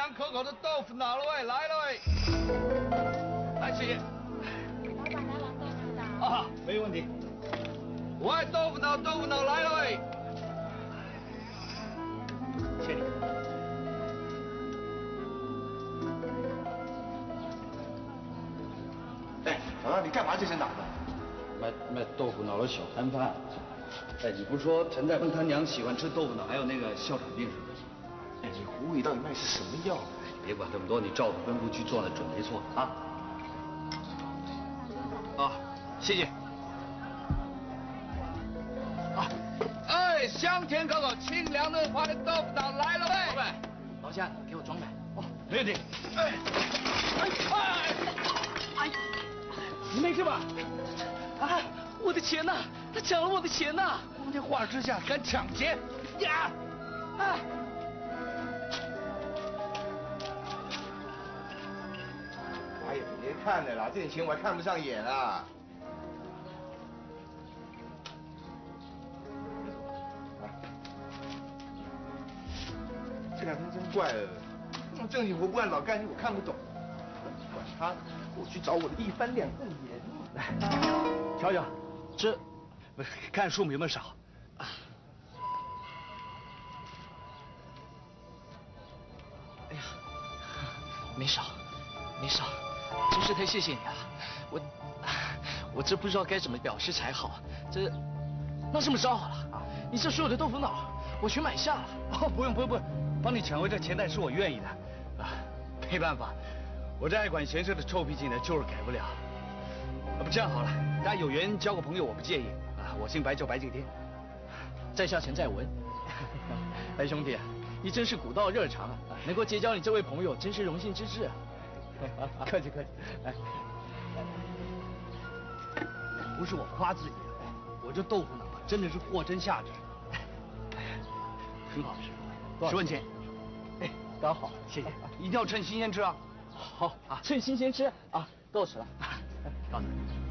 香可口的豆腐脑了喂，来了喂。来，谢谢。老板来碗豆腐脑。啊，没问题。我爱豆腐脑，豆腐脑来了喂。谢你。哎，老大，你干嘛这身打扮？卖卖豆腐脑的小摊贩。哎，你不是说陈大芬他娘喜欢吃豆腐脑，还有那个哮喘病是吗？哎，你壶里到底卖是什么药？别管那么多，你照着吩咐去做，了准没错啊。啊，谢谢。啊，哎，香甜可口、清凉嫩滑的豆腐脑来了喂！老板，老夏，给我装满。哦，没问题。哎，哎，哎，哎，你没事吧？啊，我的钱呢？他抢了我的钱呢！光天化日之下敢抢钱？呀！啊！哎看的啦，这点钱我还看不上眼啊！这两天真怪了，这种正经活不干老干部我看不懂。管他，我去找我的一翻两瞪眼。来，瞧瞧，这不是看数目有没有少？啊，哎呀，没少，没少，真是太谢谢你了。我，我这不知道该怎么表示才好。这，那这么着好了，你这所有的豆腐脑，我全买下了。哦，不用不用不用，帮你抢回这钱袋是我愿意的。啊，没办法，我这爱管闲事的臭脾气呢，就是改不了。啊，不这样好了，大家有缘交个朋友，我不介意。啊，我姓白，叫白敬天。在下陈在文。白兄弟，你真是古道热肠啊！能够结交你这位朋友，真是荣幸之至啊。客 气客气，来，不是我夸自己，我这豆腐脑真的是货真价实，很好吃，十文钱，哎，刚好，谢谢，一定要趁新鲜吃啊。好啊，趁新鲜吃啊，够吃了。告诉你。